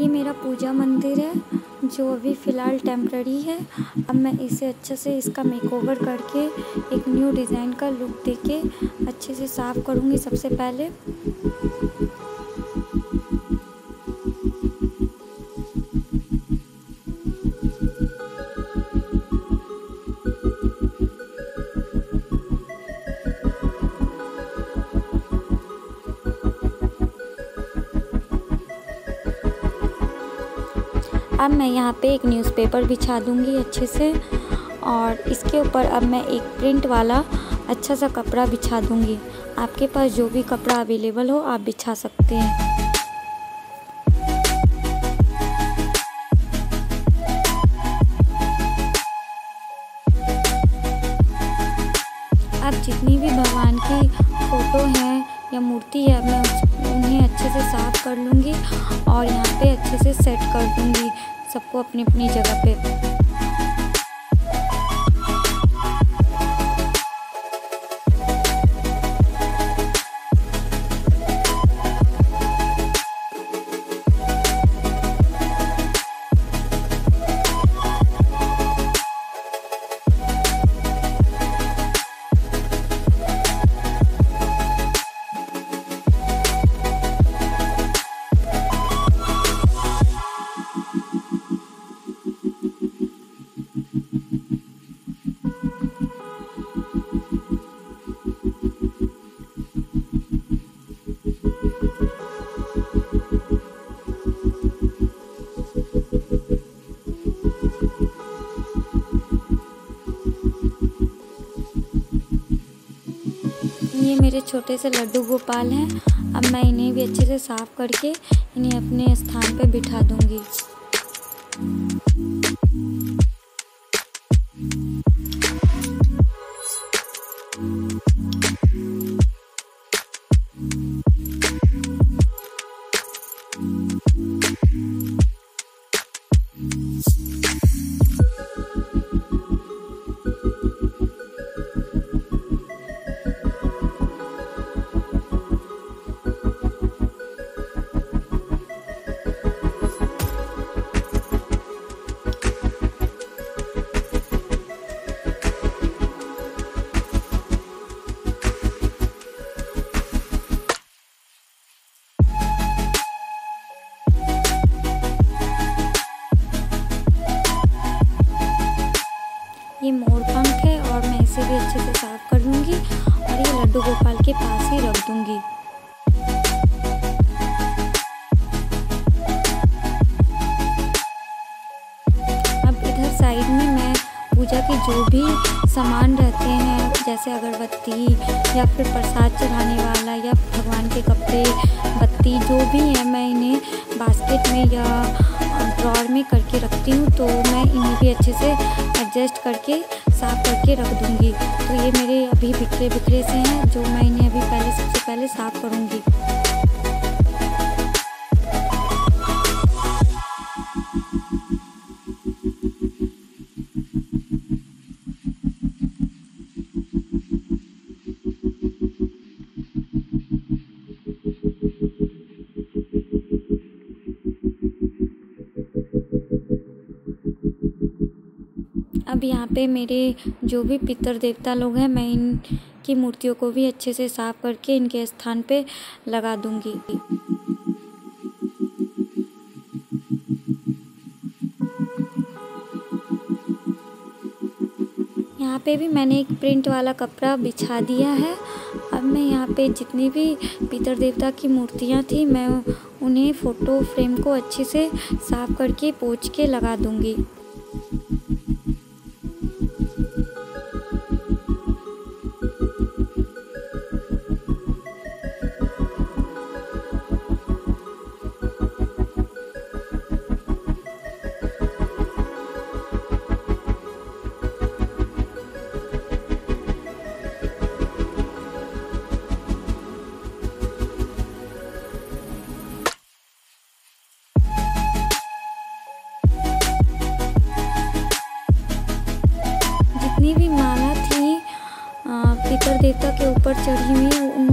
ये मेरा पूजा मंदिर है, जो अभी फ़िलहाल टेम्प्ररी है। अब मैं इसे अच्छे से इसका मेकओवर करके, एक न्यू डिज़ाइन का लुक देके अच्छे से साफ़ करूँगी सबसे पहले। अब मैं यहाँ पे एक न्यूज़पेपर बिछा दूँगी अच्छे से और इसके ऊपर अब मैं एक प्रिंट वाला अच्छा सा कपड़ा बिछा दूँगी। आपके पास जो भी कपड़ा अवेलेबल हो, आप बिछा सकते हैं। अब जितनी भी भगवान की फ़ोटो हैं या मूर्ति है मैं उन्हें अच्छे से साफ़ कर लूँगी और यहाँ पे अच्छे से सेट कर दूँगी। सबको अपनी अपनी जगह पे। मेरे छोटे से लड्डू गोपाल हैं। अब मैं इन्हें भी अच्छे से साफ़ करके इन्हें अपने स्थान पर बिठा दूँगी। के पास ही रख दूँगी। अब इधर साइड में मैं पूजा के जो भी सामान रहते हैं, जैसे अगरबत्ती या फिर प्रसाद चढ़ाने वाला या भगवान के कपड़े, बत्ती, जो भी है, मैं इन्हें बास्केट में या ड्रॉर में करके रखती हूँ तो मैं इन्हें भी अच्छे से एडजस्ट करके साफ़ करके रख दूँगी। तो ये मेरे अभी बिखरे बिखरे से हैं, जो मैं इन्हें अभी पहले सबसे पहले साफ़ करूँगी। अब यहाँ पे मेरे जो भी पितर देवता लोग हैं, मैं इनकी मूर्तियों को भी अच्छे से साफ़ करके इनके स्थान पे लगा दूँगी। यहाँ पे भी मैंने एक प्रिंट वाला कपड़ा बिछा दिया है। अब मैं यहाँ पे जितनी भी पितर देवता की मूर्तियाँ थी, मैं उन्हें फ़ोटो फ्रेम को अच्छे से साफ़ करके पोंछ के लगा दूँगी। चढ़ी हुई हैं उन,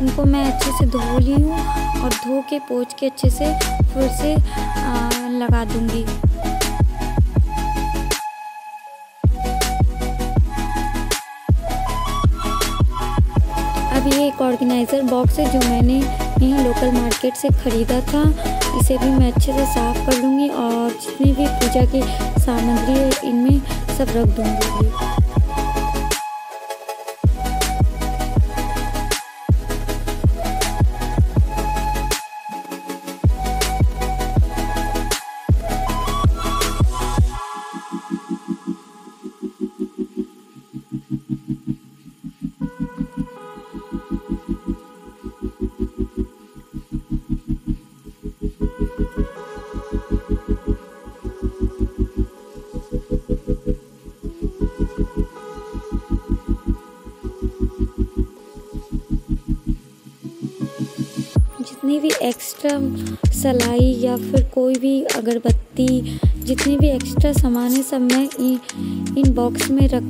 उनको मैं अच्छे से धो ली हूँ और धो के पोछ के अच्छे से फिर से आ, लगा दूँगी। अब ये एक ऑर्गेनाइज़र बॉक्स है जो मैंने यहीं लोकल मार्केट से ख़रीदा था। इसे भी मैं अच्छे से साफ़ कर लूँगी और जितनी भी पूजा की सामग्री है इनमें सब रख दूँगी। जितनी भी एक्स्ट्रा सलाई या फिर कोई भी अगरबत्ती, जितने भी एक्स्ट्रा सामान है सब मैं इन बॉक्स में रख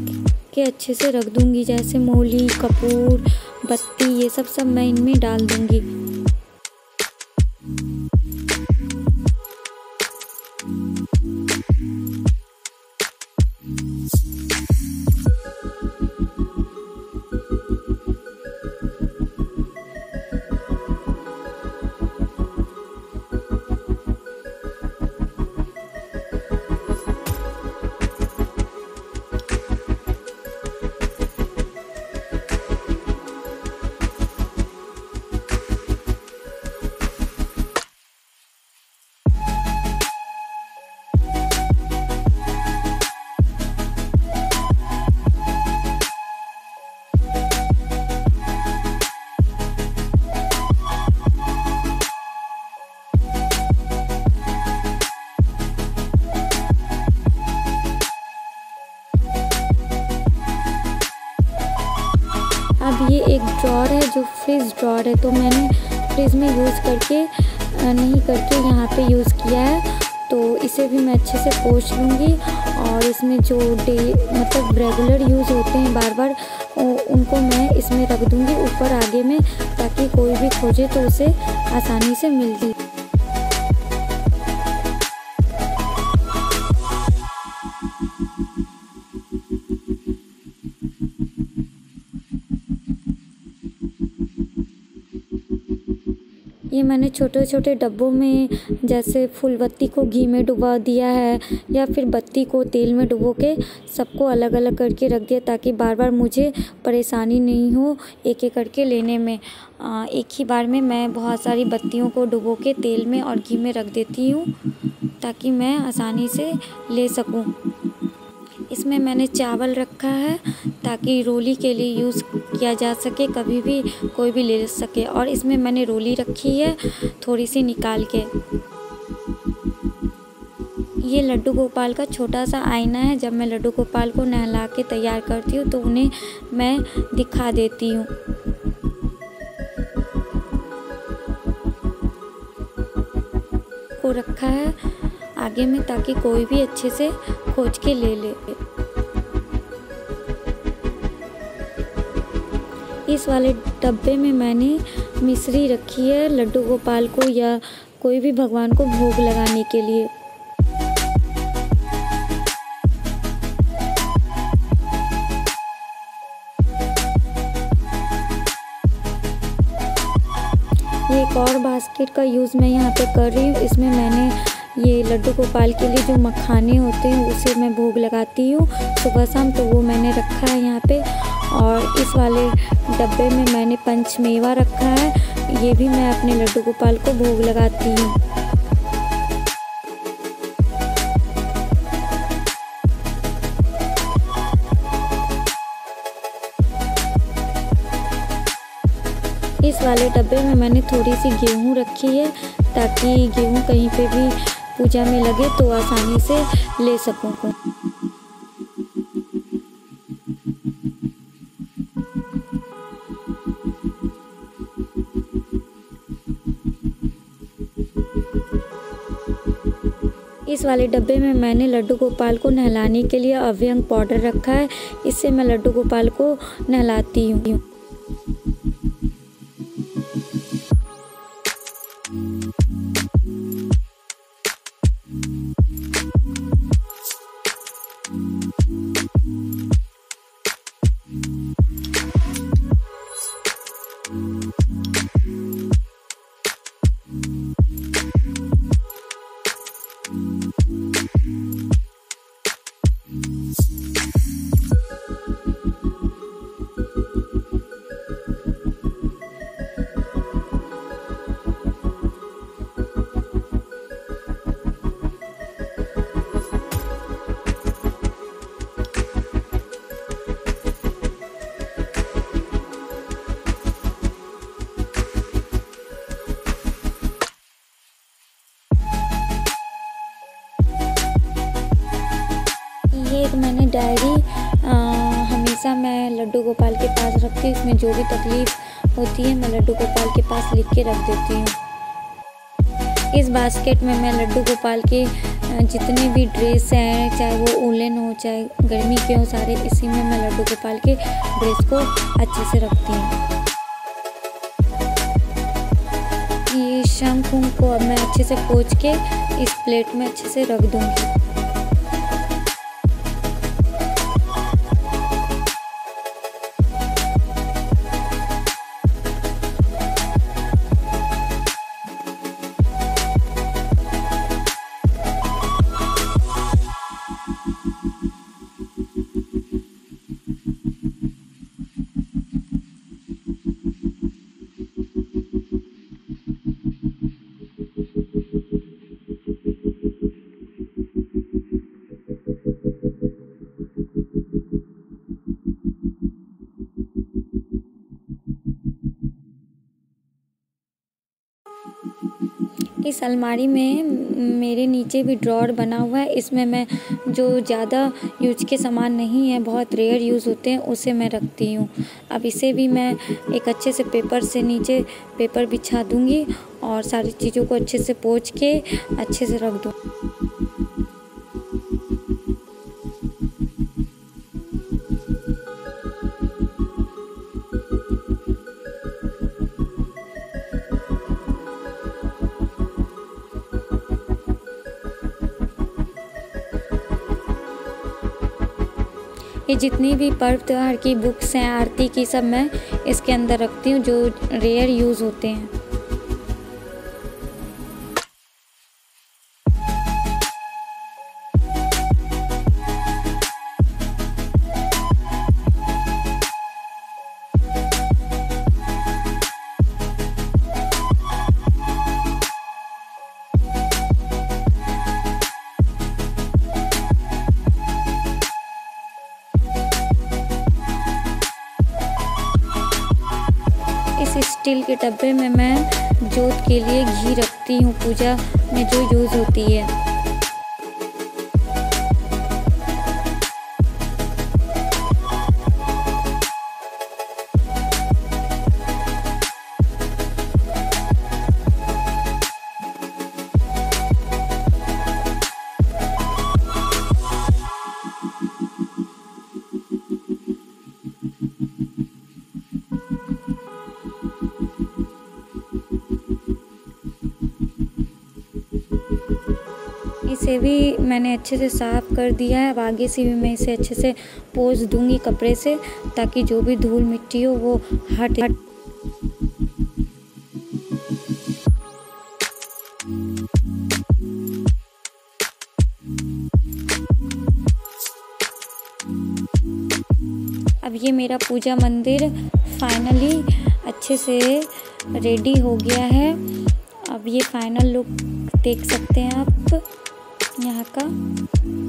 के अच्छे से रख दूँगी, जैसे मूली, कपूर, बत्ती, ये सब सब मैं इनमें डाल दूँगी। ये एक ड्रॉर है जो फ्रिज ड्रॉर है तो मैंने फ्रिज में यूज़ करके नहीं करके यहाँ पे यूज़ किया है। तो इसे भी मैं अच्छे से पोछ लूँगी और इसमें जो डे मतलब रेगुलर यूज़ होते हैं बार बार उनको मैं इसमें रख दूँगी ऊपर आगे में, ताकि कोई भी खोजे तो उसे आसानी से मिल जाए। ये मैंने छोटे छोटे डब्बों में जैसे फूल बत्ती को घी में डुबा दिया है या फिर बत्ती को तेल में डुबो के सबको अलग अलग करके रख दिया ताकि बार बार मुझे परेशानी नहीं हो एक एक करके लेने में। आ, एक ही बार में मैं बहुत सारी बत्तियों को डुबो के तेल में और घी में रख देती हूँ ताकि मैं आसानी से ले सकूँ। इसमें मैंने चावल रखा है ताकि रोली के लिए यूज़ किया जा सके, कभी भी कोई भी ले सके। और इसमें मैंने रोली रखी है थोड़ी सी निकाल के। ये लड्डू गोपाल का छोटा सा आईना है। जब मैं लड्डू गोपाल को नहला के तैयार करती हूँ तो उन्हें मैं दिखा देती हूँ। को रखा है। आगे में ताकि कोई भी अच्छे से खोज के ले ले। इस वाले डब्बे में मैंने मिश्री रखी है लड्डू गोपाल को या कोई भी भगवान को भोग लगाने के लिए। एक और बास्केट का यूज़ मैं यहाँ पे कर रही हूँ। इसमें मैंने ये लड्डू गोपाल के लिए जो मखाने होते हैं, उसे मैं भोग लगाती हूँ। सुबह शाम तो वो मैंने रखा है यहाँ पे और इस वाले डब्बे में मैंने पंचमेवा रखा है। ये भी मैं अपने लड्डू गोपाल को भोग लगाती हूँ। इस वाले डब्बे में मैंने थोड़ी सी गेहूँ रखी है, ताकि गेहूँ कहीं पे भी पूजा में लगे तो आसानी से ले सकूँ। इस वाले डब्बे में मैंने लड्डू गोपाल को नहलाने के लिए अव्यंग पाउडर रखा है। इससे मैं लड्डू गोपाल को नहलाती हूँ। डायरी हमेशा मैं लड्डू गोपाल के पास रखती हूँ। इसमें जो भी तकलीफ़ होती है, मैं लड्डू गोपाल के पास लिख के रख देती हूँ। इस बास्केट में मैं लड्डू गोपाल के जितने भी ड्रेस हैं, चाहे वो ऊलन हो, चाहे गर्मी के हो, सारे इसी में मैं लड्डू गोपाल के ड्रेस को अच्छे से रखती हूँ। ये शंख को अब मैं अच्छे से पोच के इस प्लेट में अच्छे से रख दूँगी। इस अलमारी में मेरे नीचे भी ड्रॉर बना हुआ है। इसमें मैं जो ज़्यादा यूज़ के सामान नहीं है, बहुत रेयर यूज़ होते हैं, उसे मैं रखती हूँ। अब इसे भी मैं एक अच्छे से पेपर से नीचे पेपर बिछा दूँगी और सारी चीज़ों को अच्छे से पोछ के अच्छे से रख दूँ। जितनी भी पर्व त्यौहार की बुक्स हैं, आरती की सब मैं इसके अंदर रखती हूँ जो रेयर यूज़ होते हैं। स्टील के डब्बे में मैं जोत के लिए घी रखती हूँ। पूजा में जो यूज़ होती है। इसे भी मैंने अच्छे से साफ़ कर दिया है। अब आगे से भी मैं इसे अच्छे से पोस दूँगी कपड़े से, ताकि जो भी धूल मिट्टी हो वो हट हट अब ये मेरा पूजा मंदिर फाइनली अच्छे से रेडी हो गया है। अब ये फाइनल लुक देख सकते हैं आप। यहाँ का।